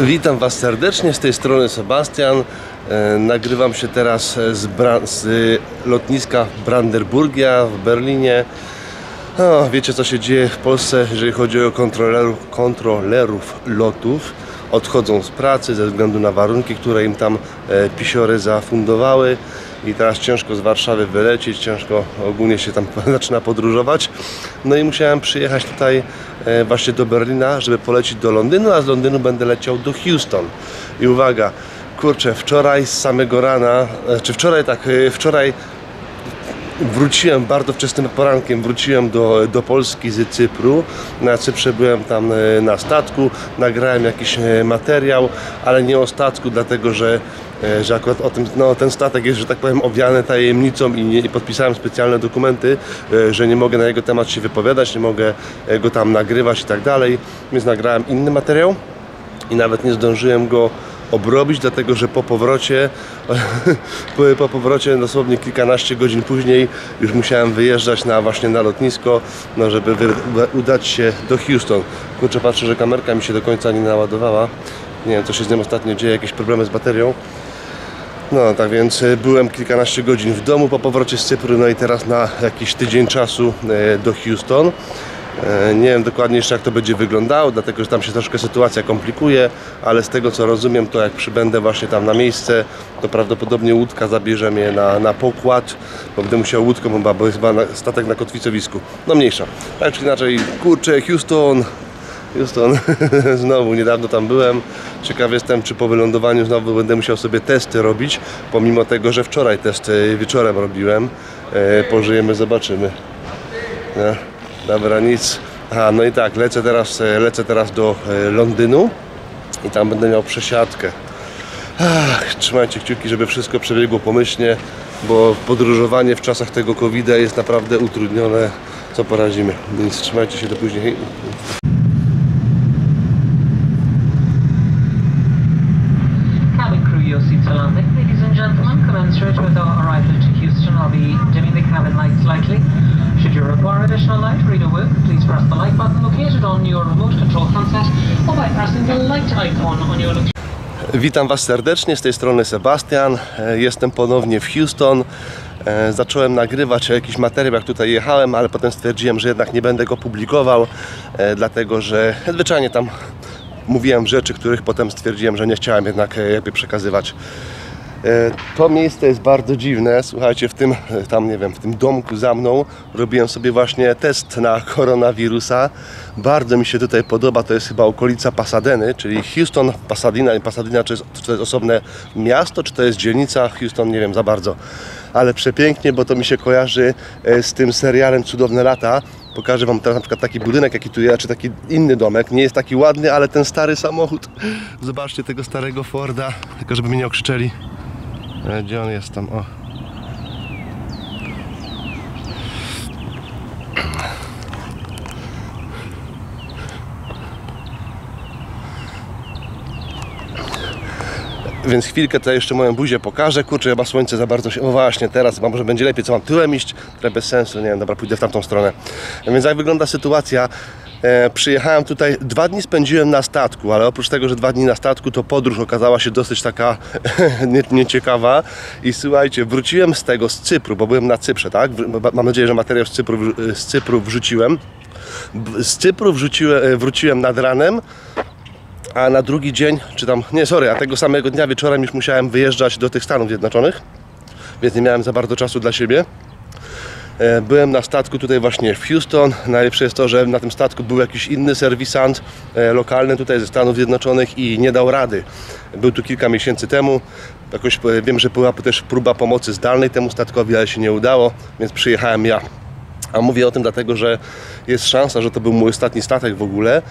Witam Was serdecznie, z tej strony Sebastian. E, Nagrywam się teraz z, Bra- z y, lotniska Brandenburgia w Berlinie. O, wiecie co się dzieje w Polsce, jeżeli chodzi o kontrolerów, kontrolerów lotów. Odchodzą z pracy ze względu na warunki, które im tam e, pisiory zafundowały i teraz ciężko z Warszawy wylecieć, ciężko ogólnie się tam zaczyna podróżować. No i musiałem przyjechać tutaj e, właśnie do Berlina, żeby polecieć do Londynu, a z Londynu będę leciał do Houston. I uwaga, kurczę, wczoraj z samego rana, e, czy wczoraj tak, wczoraj wróciłem bardzo wczesnym porankiem, wróciłem do, do Polski z Cypru. Na Cyprze byłem tam e, na statku, nagrałem jakiś e, materiał, ale nie o statku, dlatego że, e, że akurat o tym, no, ten statek jest, że tak powiem, owiany tajemnicą i, nie, i podpisałem specjalne dokumenty, że nie mogę na jego temat się wypowiadać, nie mogę go tam nagrywać i tak dalej, więc nagrałem inny materiał i nawet nie zdążyłem go obrobić, dlatego że po powrocie, po, po powrocie dosłownie kilkanaście godzin później już musiałem wyjeżdżać na właśnie na lotnisko, no żeby udać się do Houston. Kurczę, patrzę, że kamerka mi się do końca nie naładowała. Nie wiem, co się z nią ostatnio dzieje, jakieś problemy z baterią. No, tak więc e, byłem kilkanaście godzin w domu po powrocie z Cypru, no i teraz na jakiś tydzień czasu e, do Houston. E, Nie wiem dokładnie jeszcze jak to będzie wyglądało, dlatego że tam się troszkę sytuacja komplikuje, ale z tego co rozumiem, to jak przybędę właśnie tam na miejsce, to prawdopodobnie łódka zabierze mnie na, na pokład, bo będę musiał łódką, bo- jest chyba na, statek na kotwicowisku. No mniejsza. Tak czy inaczej, kurczę, Houston, Houston, znowu niedawno tam byłem. Ciekaw jestem, czy po wylądowaniu znowu będę musiał sobie testy robić, pomimo tego, że wczoraj testy wieczorem robiłem. E, pożyjemy, zobaczymy. No, dobra, nic. Aha, no i tak, lecę teraz, e, lecę teraz do e, Londynu i tam będę miał przesiadkę. Ach, trzymajcie kciuki, żeby wszystko przebiegło pomyślnie, bo podróżowanie w czasach tego covid jest naprawdę utrudnione. Co poradzimy, więc trzymajcie się do później. Light work, please press the light button located on your remote control handset or by pressing the light icon on your Witam Was serdecznie, z tej strony Sebastian. E, Jestem ponownie w Houston. E, Zacząłem nagrywać jakiś materiał, jak tutaj jechałem, ale potem stwierdziłem, że jednak nie będę go publikował, e, dlatego że zwyczajnie tam mówiłem rzeczy, których potem stwierdziłem, że nie chciałem jednak jakby przekazywać. E, To miejsce jest bardzo dziwne. Słuchajcie, w tym, tam nie wiem, w tym domku za mną robiłem sobie właśnie test na koronawirusa. Bardzo mi się tutaj podoba. To jest chyba okolica Pasadeny, czyli Houston, Pasadena. Pasadena czy to jest osobne miasto, czy to jest dzielnica Houston, nie wiem za bardzo. Ale przepięknie, bo to mi się kojarzy e, z tym serialem Cudowne Lata. Pokażę Wam teraz na przykład taki budynek, jaki tu jest, czy taki inny domek. Nie jest taki ładny, ale ten stary samochód. Zobaczcie tego starego Forda, tylko żeby mnie nie okrzyczeli. Gdzie on jest tam? O. Więc chwilkę tutaj jeszcze moją buzię pokażę. Kurczę, chyba słońce za bardzo się... O właśnie, teraz chyba może będzie lepiej. Co mam tyłem iść? Trochę bez sensu. Nie wiem, dobra, pójdę w tamtą stronę. Więc jak wygląda sytuacja? E, przyjechałem tutaj, dwa dni spędziłem na statku, ale oprócz tego, że dwa dni na statku, to podróż okazała się dosyć taka nie, nieciekawa. I słuchajcie, wróciłem z tego, z Cypru, bo byłem na Cyprze, tak? Mam nadzieję, że materiał z Cypru, z Cypru wrzuciłem. Z Cypru wrzuciłem, wróciłem nad ranem, a na drugi dzień, czy tam, nie sorry, a tego samego dnia wieczorem już musiałem wyjeżdżać do tych Stanów Zjednoczonych, więc nie miałem za bardzo czasu dla siebie. E, Byłem na statku tutaj właśnie w Houston. Najlepsze jest to, że na tym statku był jakiś inny serwisant e, lokalny tutaj ze Stanów Zjednoczonych i nie dał rady. Był tu kilka miesięcy temu. Jakoś e, wiem, że była też próba pomocy zdalnej temu statkowi, ale się nie udało, więc przyjechałem ja. A mówię o tym dlatego, że jest szansa, że to był mój ostatni statek w ogóle.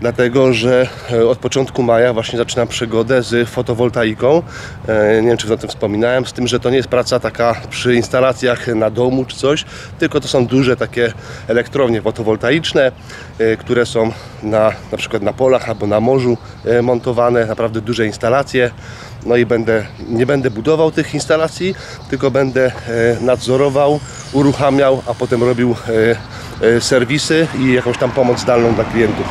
Dlatego, że e, od początku maja właśnie zaczynam przygodę z fotowoltaiką. E, Nie wiem, czy o tym wspominałem, z tym, że to nie jest praca taka przy instalacjach na domu czy coś, tylko to są duże takie elektrownie fotowoltaiczne, e, które są na, na przykład na polach albo na morzu montowane, naprawdę duże instalacje. No i będę, nie będę budował tych instalacji, tylko będę nadzorował, uruchamiał, a potem robił serwisy i jakąś tam pomoc zdalną dla klientów.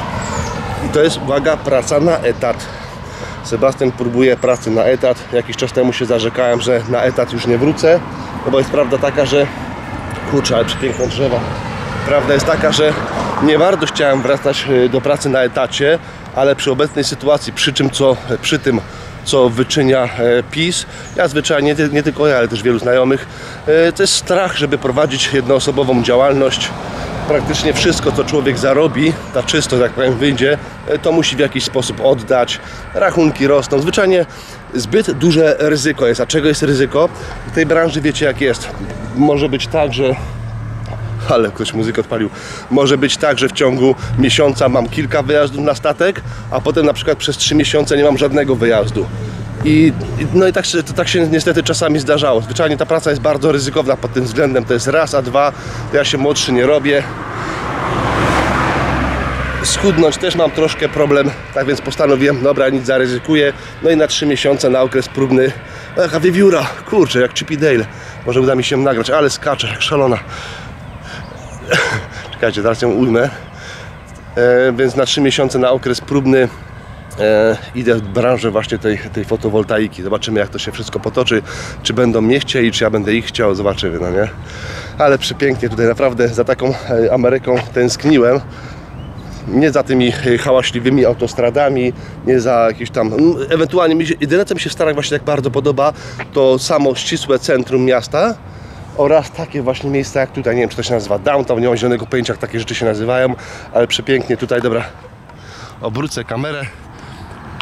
I to jest, uwaga, praca na etat. Sebastian próbuje pracy na etat. Jakiś czas temu się zarzekałem, że na etat już nie wrócę, no bo jest prawda taka, że kurczę, ale przepiękne drzewa. Prawda jest taka, że nie bardzo chciałem wracać e, do pracy na etacie, ale przy obecnej sytuacji, przy czym co, przy tym co wyczynia e, PiS, ja zwyczajnie, nie, nie tylko ja, ale też wielu znajomych, e, to jest strach, żeby prowadzić jednoosobową działalność. Praktycznie wszystko, co człowiek zarobi, ta czysto, tak powiem, wyjdzie, e, to musi w jakiś sposób oddać. Rachunki rosną. Zwyczajnie zbyt duże ryzyko jest. A czego jest ryzyko? W tej branży wiecie jak jest. Może być tak, że ale ktoś muzykę odpalił. Może być tak, że w ciągu miesiąca mam kilka wyjazdów na statek, a potem na przykład przez trzy miesiące nie mam żadnego wyjazdu. I, no i tak, to tak się niestety czasami zdarzało. Zwyczajnie ta praca jest bardzo ryzykowna pod tym względem. To jest raz, a dwa, ja się młodszy nie robię. Schudnąć też mam troszkę problem, tak więc postanowiłem, dobra, nic zaryzykuję. No i na trzy miesiące na okres próbny. O, Jaka wiewióra, kurczę, jak Chippy Dale. Może uda mi się nagrać, ale skacze, jak szalona. Czekajcie, zaraz ją ujmę. E, więc na 3 miesiące na okres próbny idę w branżę właśnie tej, tej fotowoltaiki. Zobaczymy jak to się wszystko potoczy. Czy będą mnie chcieli, czy ja będę ich chciał. Zobaczymy, no nie? Ale przepięknie tutaj naprawdę za taką e, Ameryką tęskniłem. Nie za tymi e, hałaśliwymi autostradami, nie za jakieś tam. Ewentualnie mi się, jedyne co mi się w Stanach właśnie tak bardzo podoba, to samo ścisłe centrum miasta oraz takie właśnie miejsca jak tutaj, nie wiem czy to się nazywa downtown, nie mam zielonego pojęcia jak takie rzeczy się nazywają, ale przepięknie tutaj, dobra, obrócę kamerę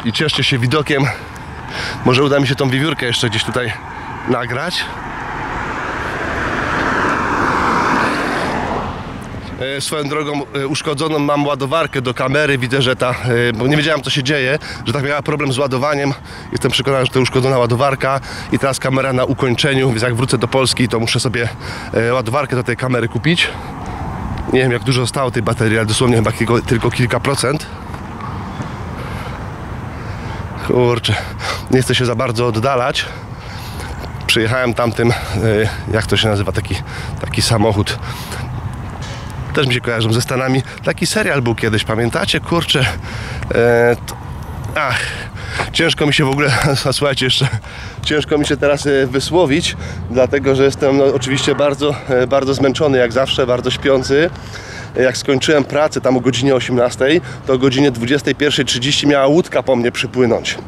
i cieszcie się widokiem, może uda mi się tą wiewiórkę jeszcze gdzieś tutaj nagrać. E, Swoją drogą e, uszkodzoną mam ładowarkę do kamery. Widzę, że ta, e, bo nie wiedziałem co się dzieje, że tak miała problem z ładowaniem. Jestem przekonany, że to uszkodzona ładowarka i teraz kamera na ukończeniu, więc jak wrócę do Polski, to muszę sobie ładowarkę do tej kamery kupić. Nie wiem jak dużo zostało tej baterii, ale dosłownie chyba tylko kilka procent. Kurczę, nie chcę się za bardzo oddalać. Przyjechałem tamtym, e, jak to się nazywa, taki, taki samochód też mi się kojarzą ze Stanami. Taki serial był kiedyś, pamiętacie? Kurczę. To, ach, ciężko mi się w ogóle, słuchajcie jeszcze, ciężko mi się teraz e, wysłowić, dlatego że jestem no, oczywiście bardzo, bardzo zmęczony jak zawsze, bardzo śpiący. Jak skończyłem pracę tam o godzinie 18, to o godzinie 21.30 miała łódka po mnie przypłynąć.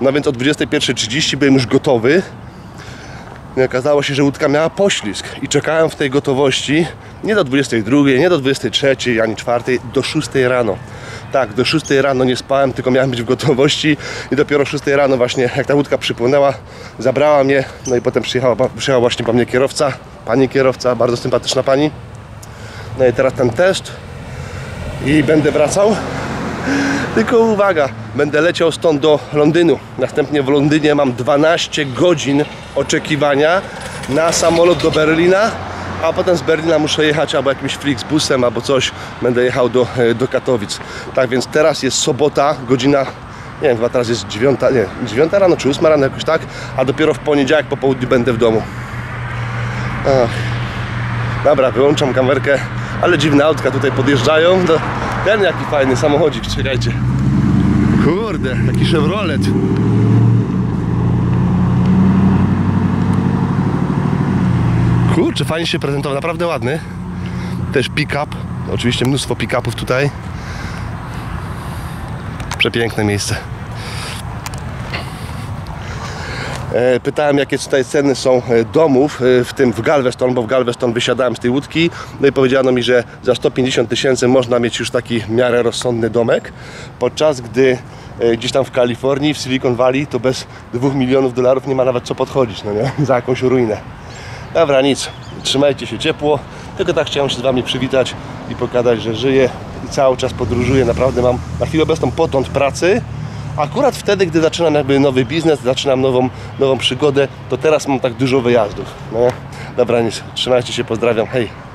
No więc o 21.30 byłem już gotowy. I okazało się, że łódka miała poślizg i czekałem w tej gotowości nie do 22, nie do 23, ani 4, do 6 rano. Tak, do 6 rano nie spałem, tylko miałem być w gotowości i dopiero o 6 rano właśnie, jak ta łódka przypłynęła, zabrała mnie, no i potem przyjechała, przyjechał właśnie po mnie kierowca, pani kierowca, bardzo sympatyczna pani. No i teraz ten test i będę wracał. Tylko uwaga, będę leciał stąd do Londynu. Następnie w Londynie mam 12 godzin oczekiwania na samolot do Berlina, a potem z Berlina muszę jechać albo jakimś Flixbusem, albo coś. Będę jechał do, e, do Katowic. Tak więc teraz jest sobota, godzina, nie wiem, chyba teraz jest 9, nie, 9 rano czy 8 rano jakoś tak, a dopiero w poniedziałek po południu będę w domu. Ach. Dobra, wyłączam kamerkę, ale dziwne autka tutaj podjeżdżają. Ten jaki fajny samochodzik, czekajcie. Kurde, taki Chevrolet. Kurczę, fajnie się prezentował, naprawdę ładny. Też pick-up, oczywiście mnóstwo pick-upów tutaj. Przepiękne miejsce. E, Pytałem, jakie tutaj ceny są e, domów, e, w tym w Galveston, bo w Galveston wysiadałem z tej łódki. No i powiedziano mi, że za 150 tysięcy można mieć już taki w miarę rozsądny domek, podczas gdy e, gdzieś tam w Kalifornii, w Silicon Valley, to bez 2 milionów dolarów nie ma nawet co podchodzić, no nie? Za jakąś ruinę. Dobra, nic. Trzymajcie się ciepło. Tylko tak chciałem się z Wami przywitać i pokazać, że żyję i cały czas podróżuję. Naprawdę mam na chwilę obecną potąd pracy. Akurat wtedy, gdy zaczynam jakby nowy biznes, zaczynam nową, nową przygodę, to teraz mam tak dużo wyjazdów. No. Dobra, nic. Trzymajcie się, pozdrawiam. Hej.